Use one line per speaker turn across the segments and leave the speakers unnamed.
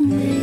me.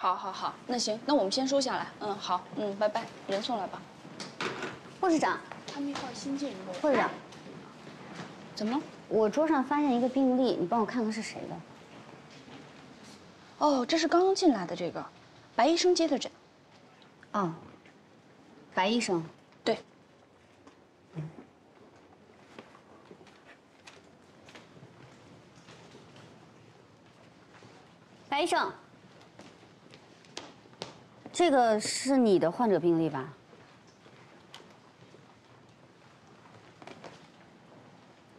好，好，好，那行，那我们先收下来。嗯，好，嗯，拜拜，人送来吧。
护士长，
他们一会儿新进一个。
护士长，
怎么了？
我桌上发现一个病例，你帮我看看是谁的？
哦，这是刚刚进来的这个，白医生接的诊。
哦，白医生。
对。
白医生，这个是你的患者病历吧？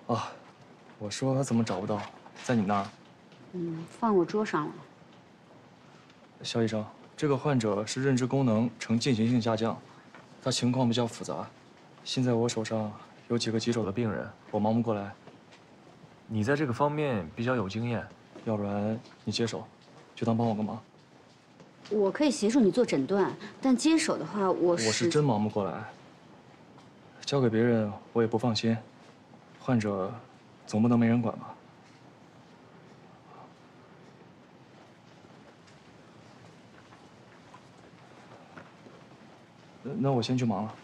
啊，我说怎么找不到，在你那儿。
嗯，放我桌上了。
肖医生，这个患者是认知功能呈进行性下降，他情况比较复杂。现在我手上有几个棘手的病人，我忙不过来。
你在这个方面比较有经验，
要不然你接手，就当帮我个忙。
我可以协助你做诊断，但接手的话，我是
我是真忙不过来，交给别人我也不放心。患者总不能没人管吧？那那我先去忙了。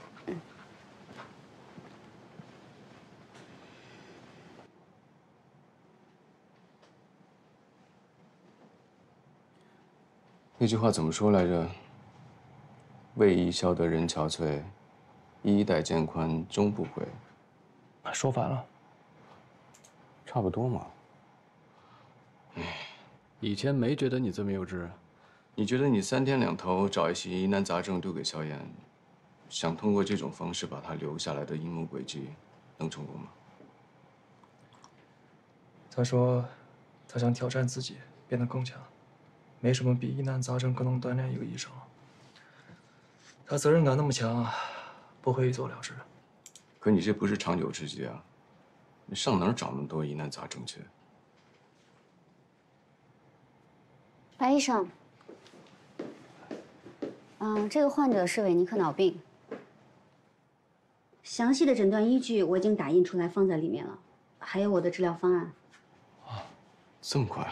那句话怎么说来着？为伊消得人憔悴，衣带渐宽终不悔。
说反了，
差不多嘛。
以前没觉得你这么幼稚，
你觉得你三天两头找一些疑难杂症丢给萧炎，想通过这种方式把他留下来的阴谋诡计，能成功吗？
他说，他想挑战自己，变得更强。没什么比疑难杂症更能锻炼一个医生了。他责任感那么强，不会一走了之。
可你这不是长久之计啊！你上哪儿找那么多疑难杂症去？
白医生，嗯，这个患者是韦尼克脑病，详细的诊断依据我已经打印出来放在里面了，还有我的治疗方案。
啊这么快？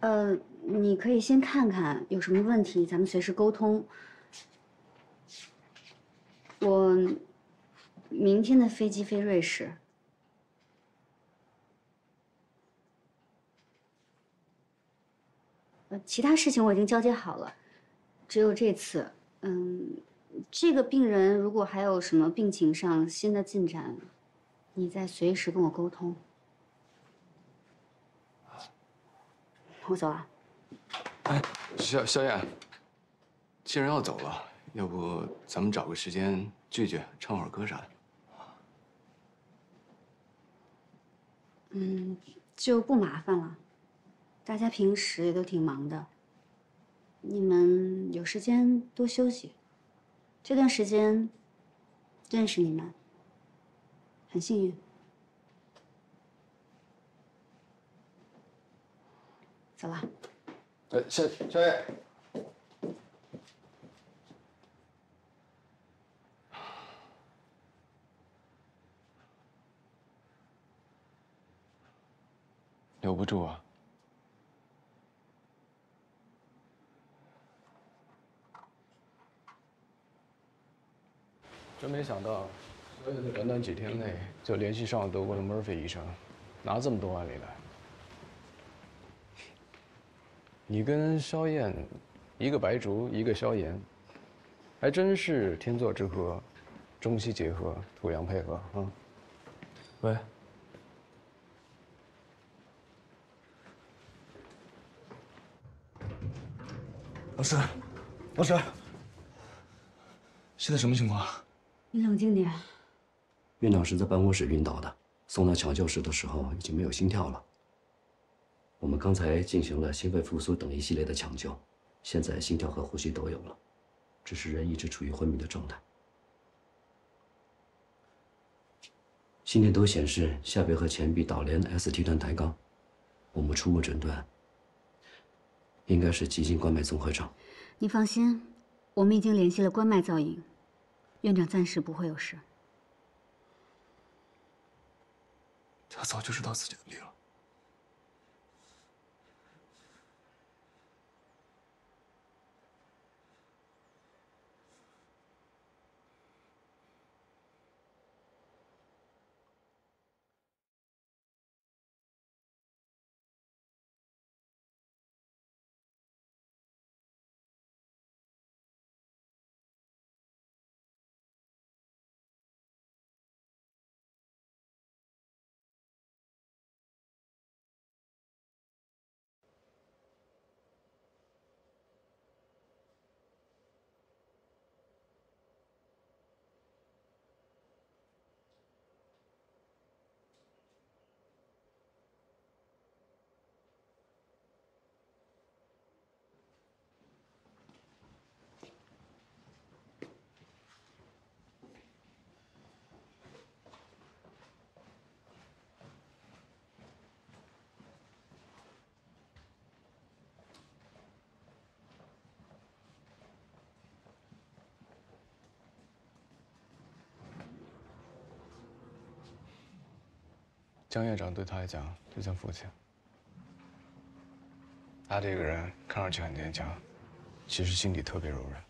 呃，你可以先看看，有什么问题咱们随时沟通。我明天的飞机飞瑞士。其他事情我已经交接好了，只有这次，嗯，这个病人如果还有什么病情上新的进展，你再随时跟我沟通。我走了。
哎，小小燕，既然要走了，要不咱们找个时间聚聚，唱会儿歌啥的。
嗯，就不麻烦了。大家平时也都挺忙的，你们有时间多休息。这段时间认识你们，很幸运。走了。
呃，萧萧燕，留不住啊。
真没想到，短短几天内就联系上了德国的 Murphy 医生，拿这么多案例来。你跟萧燕，一个白竹，一个萧炎，还真是天作之合，中西结合，土洋配合啊！
喂，老师，老师，现在什么情况？
你冷静点。
院长是在办公室晕倒的，送到抢救室的时候已经没有心跳了。我们刚才进行了心肺复苏等一系列的抢救，现在心跳和呼吸都有了，只是人一直处于昏迷的状态。心电图显示下背和前臂导联 ST 段抬高，我们初步诊断应该是急性冠脉综合症。
你放心，我们已经联系了冠脉造影，院长暂时不会有事。
他早就知道自己的病了。
江院长对他来讲就像父亲。他这个人看上去很坚强，其实心底特别柔软。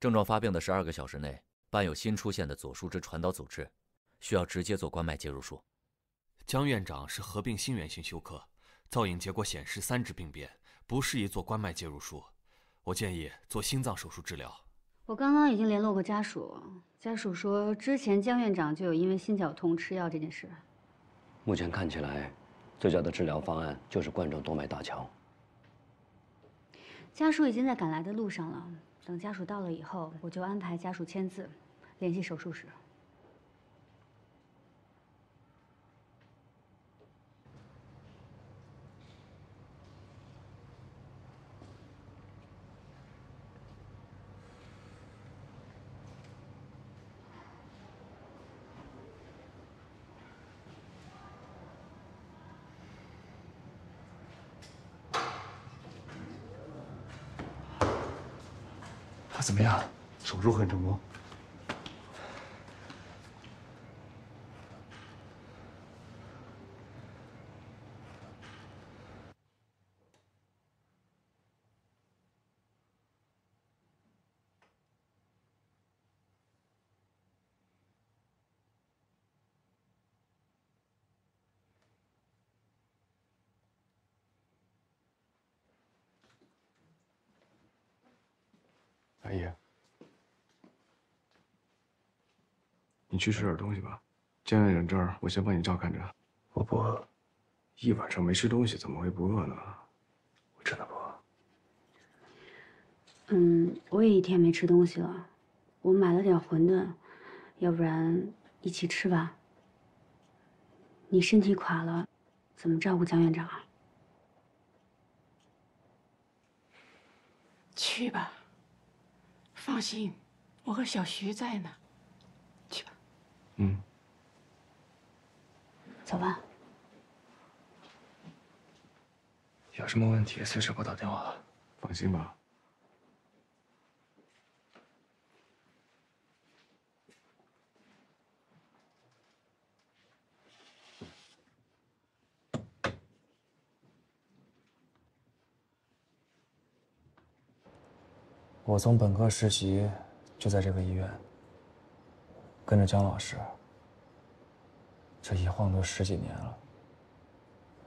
症状发病的十二个小时内伴有新出现的左树枝传导阻滞，需要直接做冠脉介入术。
江院长是合并心源性休克，造影结果显示三指病变，不适宜做冠脉介入术。我建议做心脏手术治疗。
我刚刚已经联络过家属，家属说之前江院长就有因为心绞痛吃药这件事。
目前看起来，最佳的治疗方案就是冠状动脉搭桥。
家属已经在赶来的路上了，等家属到了以后，我就安排家属签字，联系手术室。
他怎么样？
手术很成功。
你去吃点东西吧。江院长这儿，我先帮你照看着。
我不饿。
一晚上没吃东西，怎么会不饿呢？
我真的不饿。
嗯，我也一天没吃东西了。我买了点馄饨，要不然一起吃吧。你身体垮了，怎么照顾江院长啊？
去吧。放心，我和小徐在呢。
嗯。
走吧。
有什么问题随时给我打电话。
放心吧。
我从本科实习就在这个医院，跟着姜老师，这一晃都十几年了。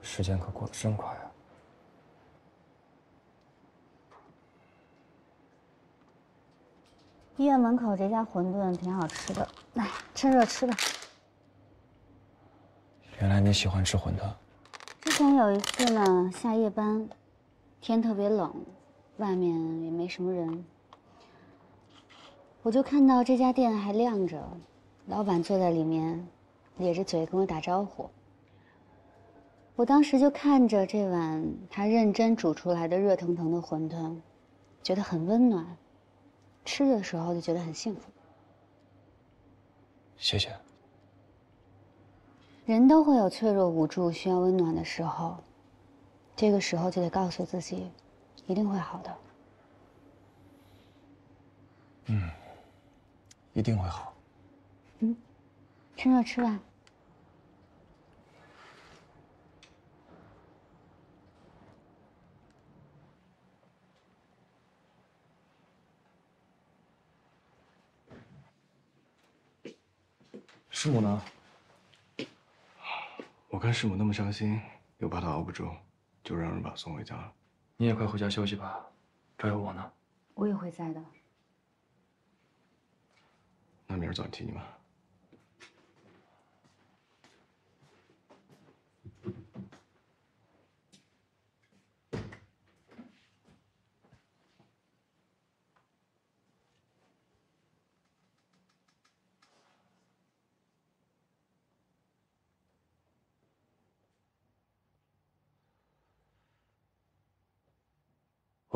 时间可过得真快啊！
医院门口这家馄饨挺好吃的，来趁热吃吧。
原来你喜欢吃馄饨。
之前有一次呢，下夜班，天特别冷，外面也没什么人。我就看到这家店还亮着，老板坐在里面，咧着嘴跟我打招呼。我当时就看着这碗他认真煮出来的热腾腾的馄饨，觉得很温暖，吃的时候就觉得很幸福。
谢谢。
人都会有脆弱无助、需要温暖的时候，这个时候就得告诉自己，一定会好的。
嗯，一定会好。
嗯，趁热吃吧。
师母呢？
我看师母那么伤心，又怕她熬不住，就让人把她送回家了。
你也快回家休息吧，这有我呢。
我也会在的。
那明儿早替你妈。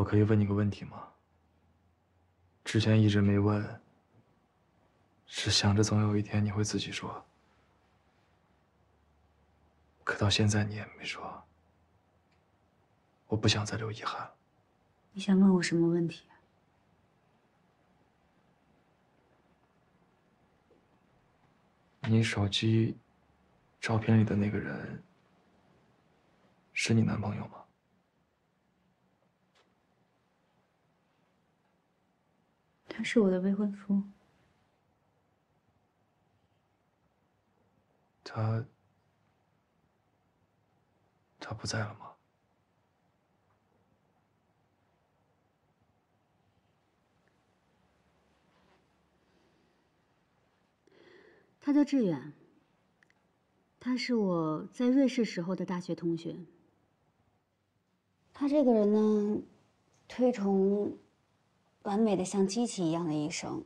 可以问你个问题吗？之前一直没问，是想着总有一天你会自己说。可到现在你也没说，我不想再留遗憾。
你想问我什么问题？
你手机照片里的那个人是你男朋友吗？
他是我的未婚夫。
他，他不在了吗？
他叫志远。他是我在瑞士时候的大学同学。他这个人呢，推崇完美的像机器一样的医生，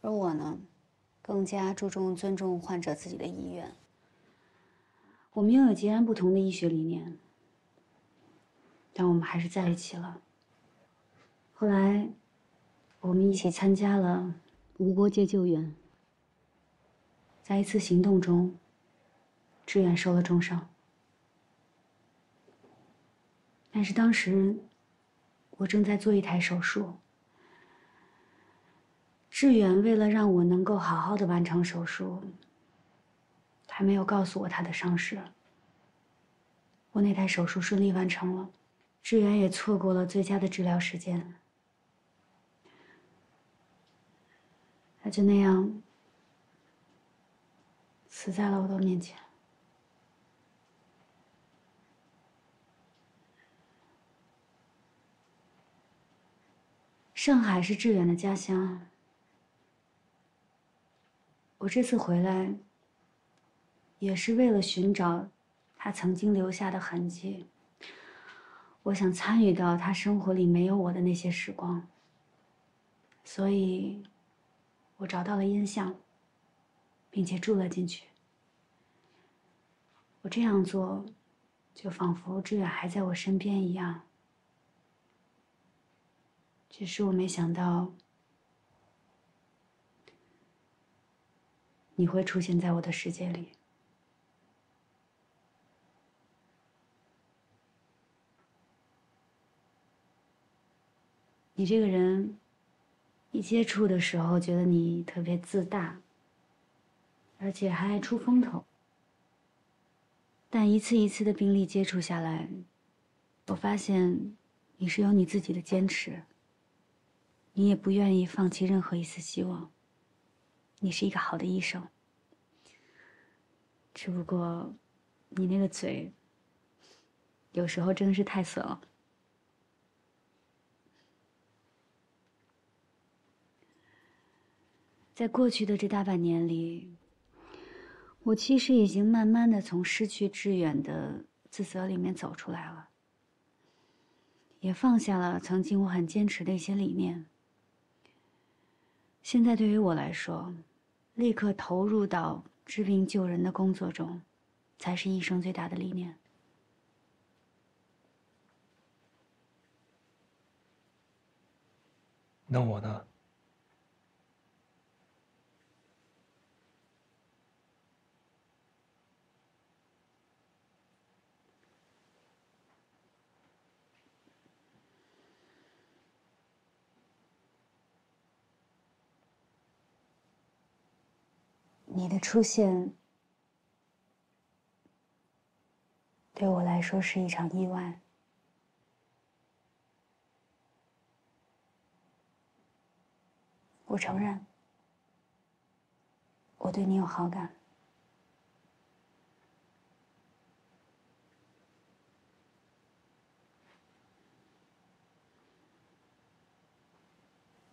而我呢，更加注重尊重患者自己的意愿。我们拥有截然不同的医学理念，但我们还是在一起了。后来，我们一起参加了无国界救援。在一次行动中，志远受了重伤，但是当时我正在做一台手术。志远为了让我能够好好的完成手术，还没有告诉我他的伤势。我那台手术顺利完成了，志远也错过了最佳的治疗时间，他就那样。死在了我的面前。上海是志远的家乡。我这次回来，也是为了寻找他曾经留下的痕迹。我想参与到他生活里没有我的那些时光，所以，我找到了音像。并且住了进去。我这样做，就仿佛志远还在我身边一样。只是我没想到，你会出现在我的世界里。你这个人，一接触的时候，觉得你特别自大。而且还爱出风头，但一次一次的病例接触下来，我发现你是有你自己的坚持。你也不愿意放弃任何一丝希望。你是一个好的医生，只不过你那个嘴，有时候真的是太损了。在过去的这大半年里。我其实已经慢慢的从失去志远的自责里面走出来了，也放下了曾经我很坚持的一些理念。现在对于我来说，立刻投入到治病救人的工作中，才是医生最大的理念。
那我呢？
你的出现对我来说是一场意外。我承认，我对你有好感，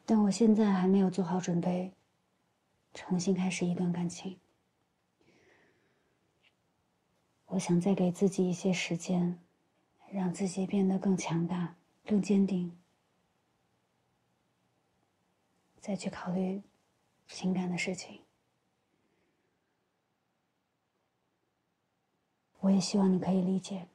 但我现在还没有做好准备。重新开始一段感情，我想再给自己一些时间，让自己变得更强大、更坚定，再去考虑情感的事情。我也希望你可以理解。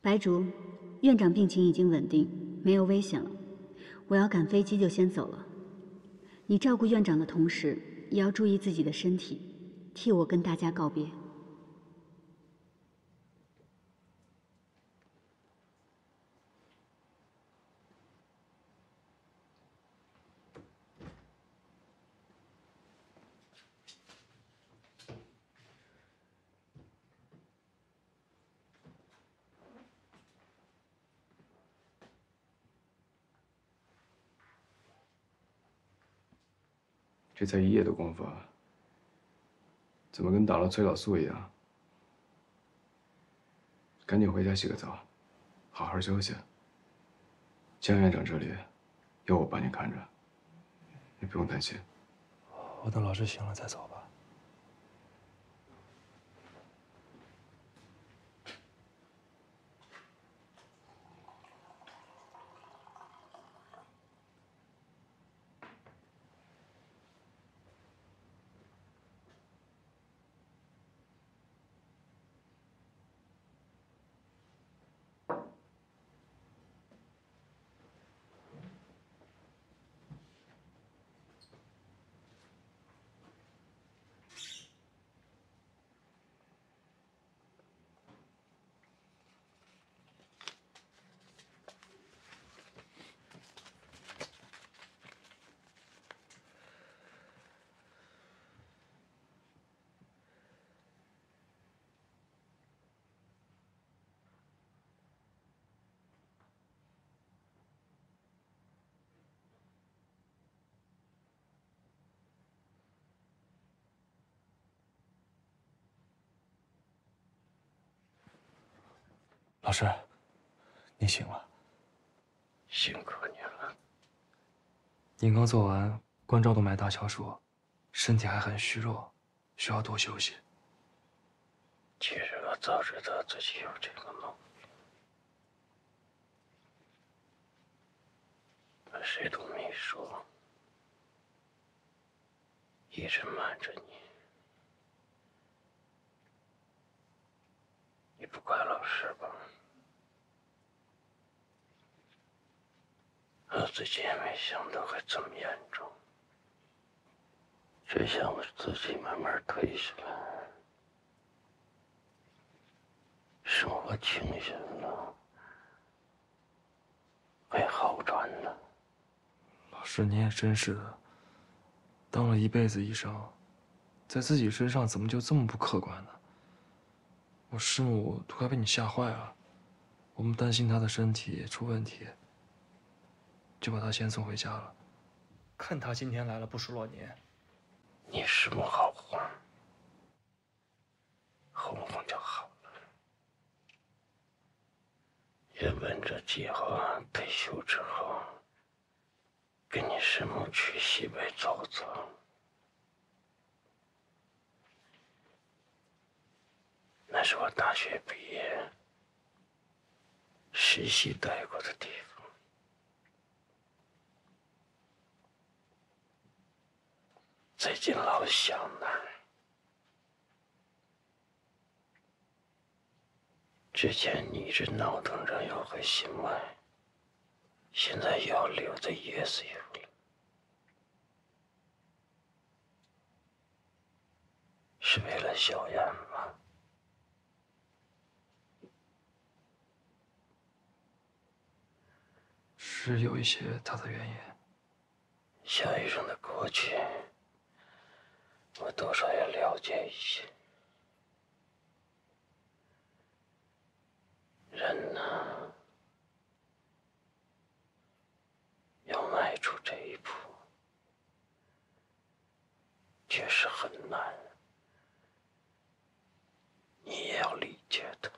白竹，院长病情已经稳定，没有危险了，我要赶飞机就先走了。你照顾院长的同时，也要注意自己的身体，替我跟大家告别。
这才一夜的功夫，怎么跟打了催老素一样？赶紧回家洗个澡，好好休息。江院长这里有我帮你看着，你不用担心。
我等老师醒了再走吧。老师，你醒了。
辛苦你了。
您刚做完冠状动脉搭桥术，身体还很虚弱，需要多休息。
其实我早知道自己有这个梦，我谁都没说，一直瞒着你。你不怪老师吧？我自己也没想到会这么严重，只想我自己慢慢退下来，生活清闲了，会好转的。
老师，你也真是的，当了一辈子医生，在自己身上怎么就这么不客观呢？我师母都快被你吓坏了，我们担心她的身体出问题。就把他先送回家了。看他今天来了，不数落你。
你师母好哄，哄哄就好了。也问着计划退休之后，跟你师母去西北走走。那是我大学毕业实习待过的地方。最近老想那儿，之前你一直闹腾着要回新外，现在又要留在 ESU 了，是为了小燕吗？
是有一些他的原因。
小医生的过去。我多少也了解一些。人呢，要迈出这一步，确实很难。你也要理解的。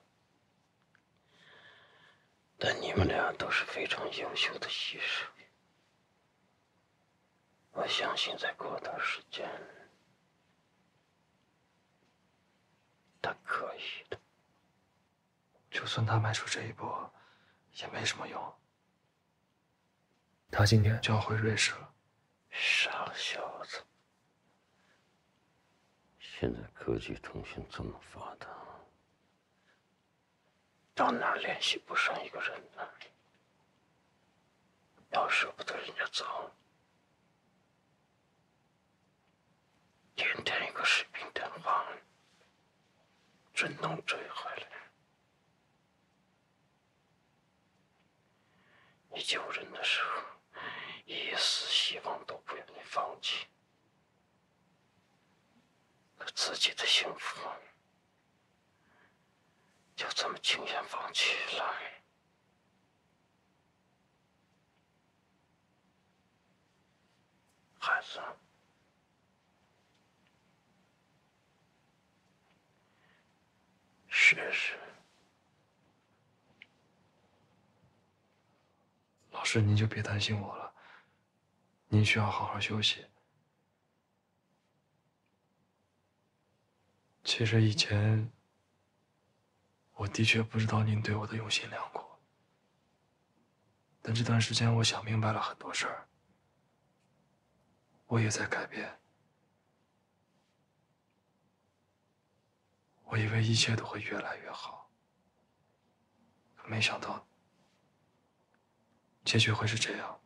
但你们俩都是非常优秀的医生，我相信再过段时间。他可以的，
就算他迈出这一步，也没什么用。他今天就要回瑞士了。
傻小子！现在科技通讯这么发达，到哪儿联系不上一个人呢？要舍不得人家走，天天一个视频电话，真能追回来。你救人的时候，一丝希望都不愿意放弃，可自己的幸福就这么轻言放弃了。孩子，试试。
老师，您就别担心我了，您需要好好休息。其实以前我的确不知道您对我的用心良苦，但这段时间我想明白了很多事儿，我也在改变。我以为一切都会越来越好，可没想到结局会是这样。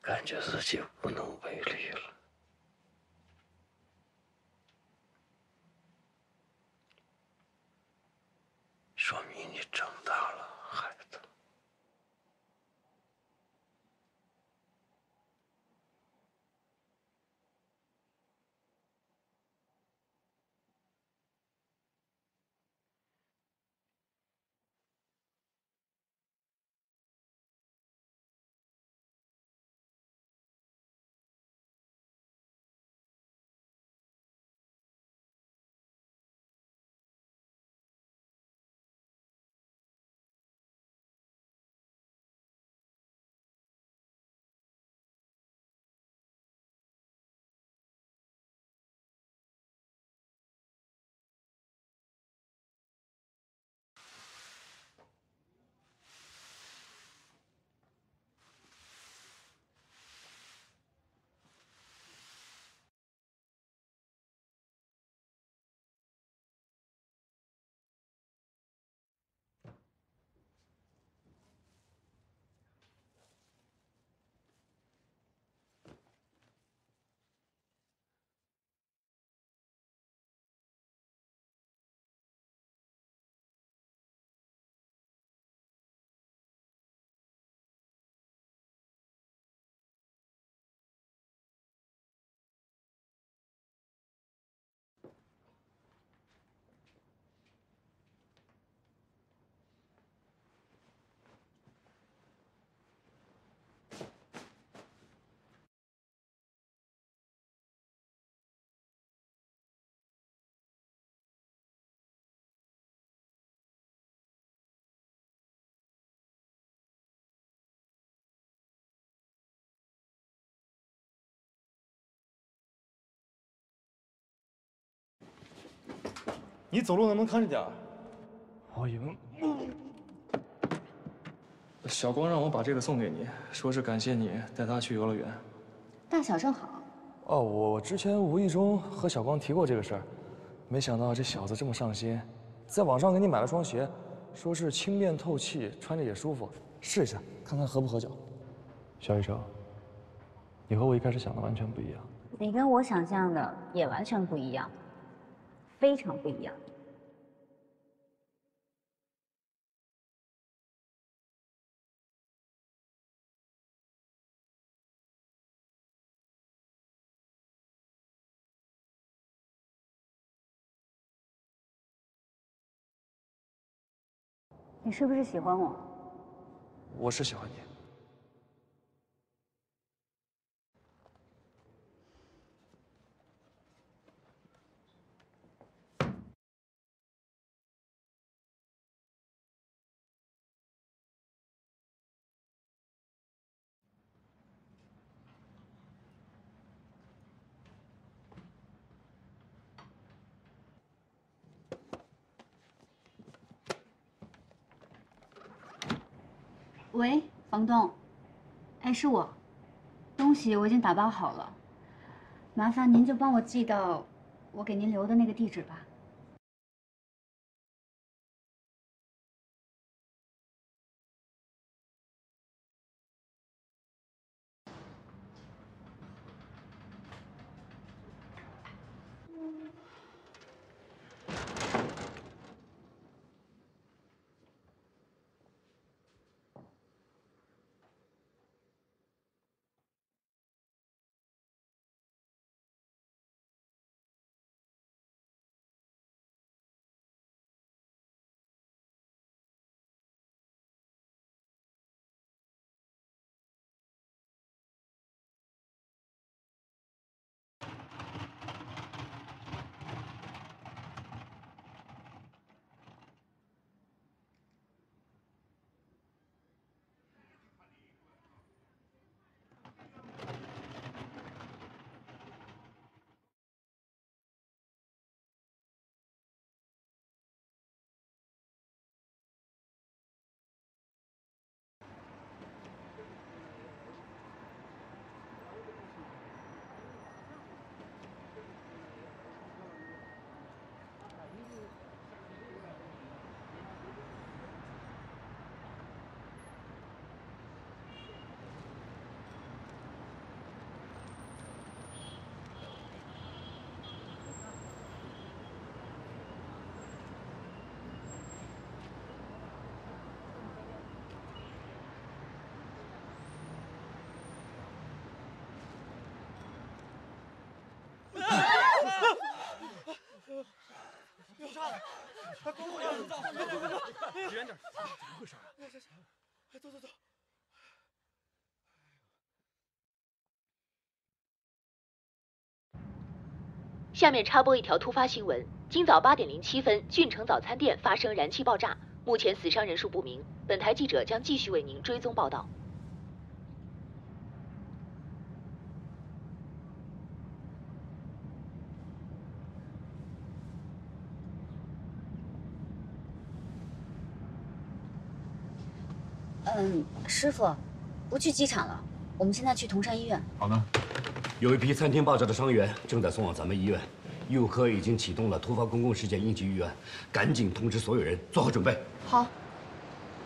感觉自己无能为力了。说明你长大了，
你走路能不能看着点儿？我以为小光让我把这个送给你，说是感谢你带他去游乐园。
大小正好。
哦，我我之前无意中和小光提过这个事儿，没想到这小子这么上心，在网上给你买了双鞋，说是轻便透气，穿着也舒服，试一下看看合不合脚。小雨生，你和我一开始想的完全不一样。
你跟我想象的也完全不一样，非常不一样。你是不是喜欢我？
我是喜欢你。
喂，房东。哎，是我。东西我已经打包好了，麻烦您就帮我寄到我给您留的那个地址吧。
有炸了！快公务员，走走走，离远点！怎么回事啊？走走走。
下面插播一条突发新闻：今早八点零七分，俊城早餐店发生燃气爆炸，目前死伤人数不明。本台记者将继续为您追踪报道。
嗯，师傅，不去机场了，我们现在去铜山医院。
好的。有一批餐厅爆炸的伤员正在送往咱们医院，医务科已经启动了突发公共事件应急预案，赶紧通知所有人做好准备。
好。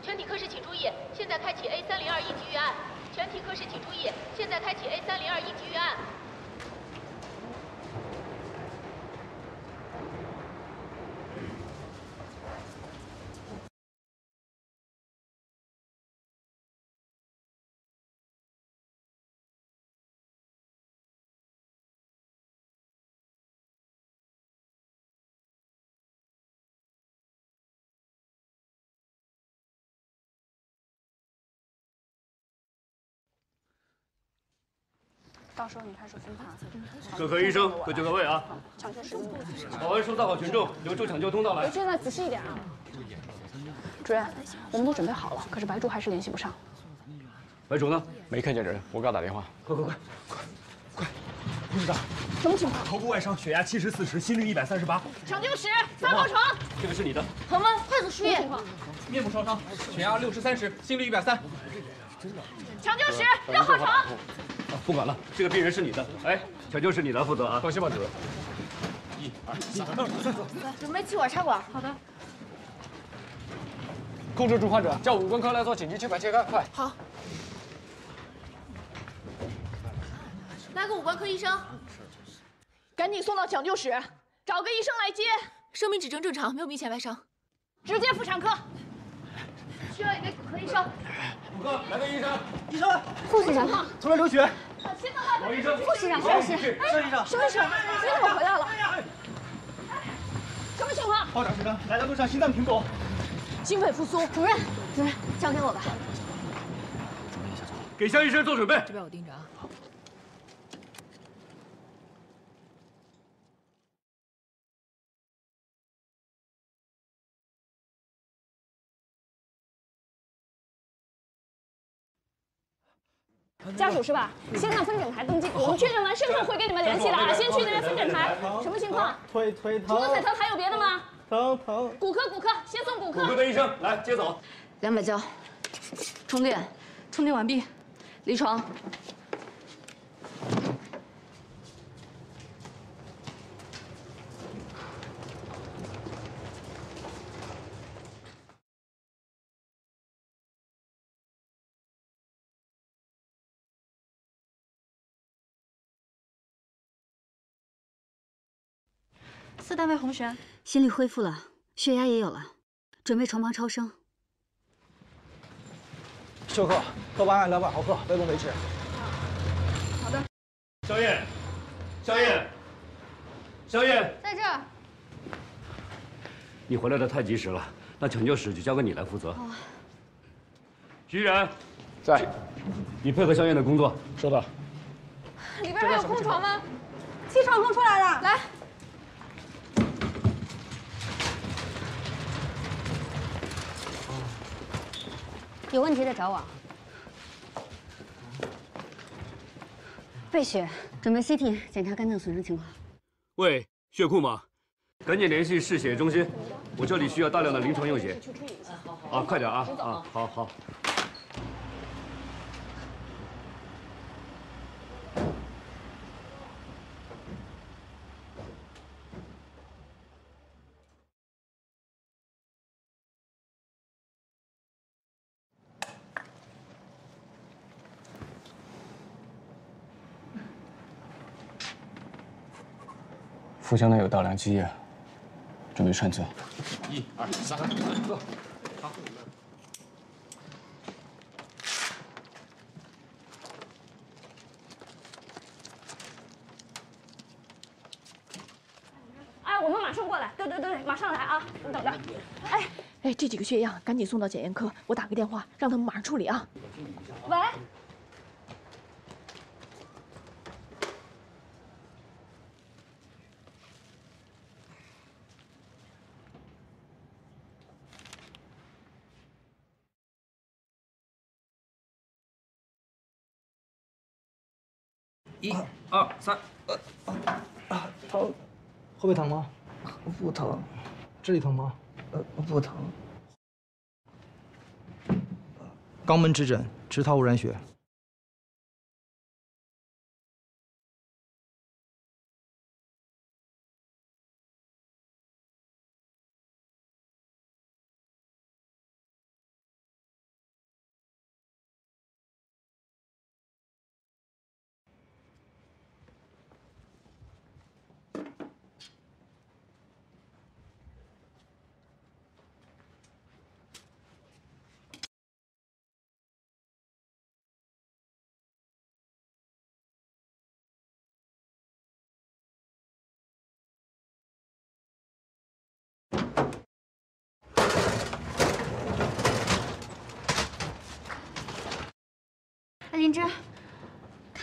全体科室请注意，现在开启 A 三零二应急预案。全体科室请注意，现在开启 A 三零二应急预案。
到时候你开始分盘。
各科医生，各就各位啊！
抢救室。
保安疏散好群众，留出抢救通道来。
现在仔细一点啊！主任，我们都准备好了，可是白竹还是联系不上。
白竹呢？
没看见人，我给他打电话。
快快快，
快！护士长，
什么情况？
头部外伤，血压七十四十，心率一百三十八。
抢救室三号床。
这个是你的。
恒温，快速输液。
面部烧伤，血压六十三十，心率一百三。
抢救室六号床。
不管了，这个病人是你的，哎，抢救是你来负责啊。
放心吧，主任。
一二三，走
准备气管插管。好的。
控制住患者，叫五官科来做紧急气管切开，快。
好。来个五官科医生，赶紧送到抢救室，找个医生来接。
生命指征正常，没有明显外伤。
直接妇产科。需要一位骨科医生。
骨科，来个医生。
医生，
护士长，
突然流血。
王
医生，
护士长，肖医
生，肖医生，
肖医生？你怎么回来了？什么情况？
爆炸时呢？来的路上心脏停止，
心肺复苏。
主任，主任，交给我吧。
给肖医生做准备。
这边我盯着啊。
家属是吧？先到分诊台登记，我们确认完身份会跟你们联系的啊。先去那边分诊台，什么情况？
腿腿疼。
除了腿疼还有别的吗？
疼疼。
骨科骨科，先送骨科。
骨科的医生来接走。
两百焦，充电，充电完毕，离床。
四单位红璇，心率恢复了，血压也有了，准备重磅超声。
休克，多巴胺两百毫克，被动维持。
好的。
肖燕，肖燕，肖燕，
在这儿。
你回来的太及时了，那抢救室就交给你来负责。
哦
徐然，
在。
你配合肖燕的工作。
收到。
里边还有空床吗？
气喘空出来了，
来。
有问题再找我。费雪，准备 CT 检查肝脏损伤情况。
喂，血库吗？赶紧联系市血中心，我这里需要大量的临床用血。啊，快点啊！啊，好好。
腹腔内有大量积液，准备穿刺。
一二三，走。好。
哎，我们马上过来。对对对，马上来啊！你等着。哎哎，这几个血样赶紧送到检验科，我打个电话让他们马上处理啊。喂。
二三，呃
啊，疼，后背疼吗？
不疼。
这里疼吗？
呃，不疼。
肛门指诊，直桃污染血。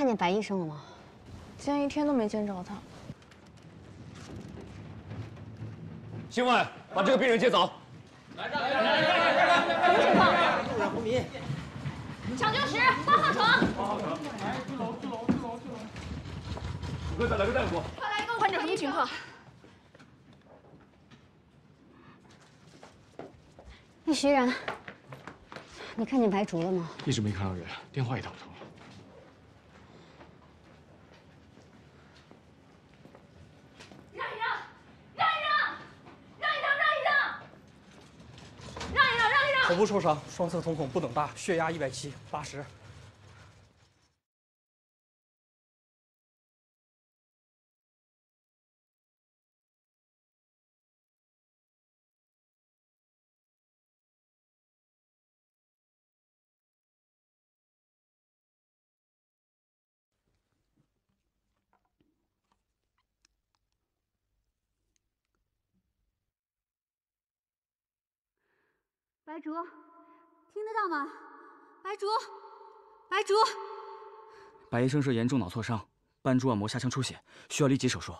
看见白医生了吗？
今天一天都没见着他。
新外，把这个病人接走。
什么情况？
路人昏迷。
抢救室八号床。
快再来个大夫。
快来一个！患者什么情况？
那徐然，你看见白竹了吗？
一直没看到人，电话也打不通。
让一让，让一让，让一让，让一让，让一让，让一让。
头部受伤，双侧瞳孔不等大，血压一百七八十。
白竹，听得到吗？白竹，白竹，
白医生是严重脑挫伤，斑珠耳膜下腔出血，需要立即手术。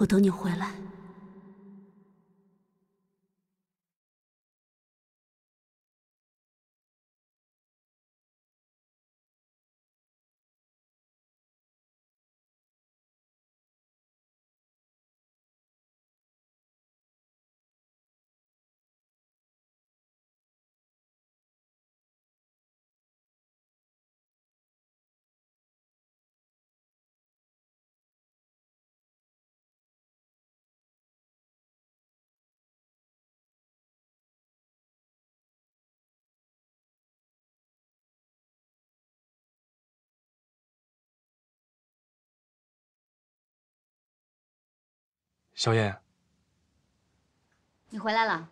我等你回来。
小燕，
你回来了。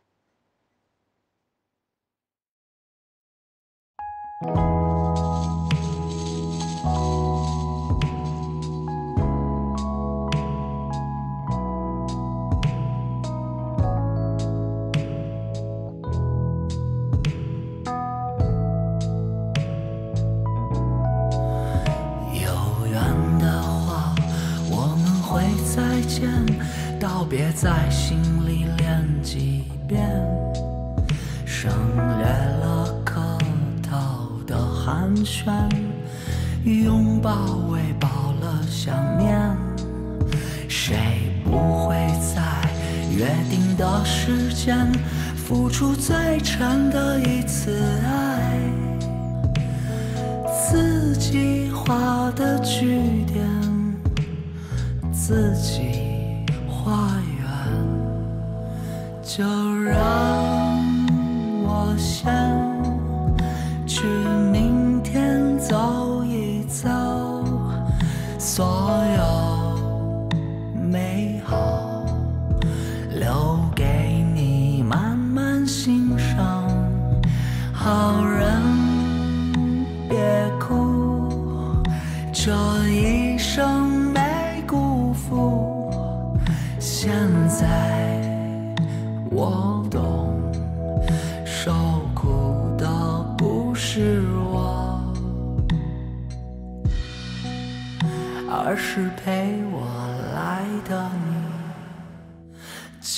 道别在心里练几遍，省略了客套的寒暄，拥抱喂饱了想念。谁不会在约定的时间付出最真的一次爱？自己画的句点，自己多远，就让我先去明天走一走，所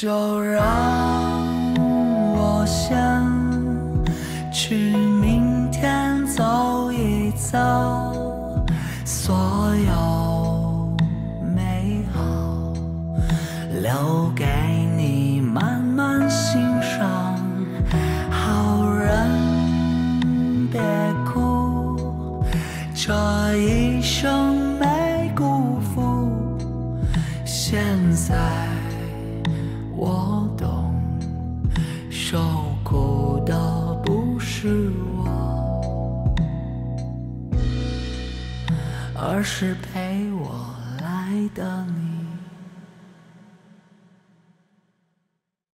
就让 trip.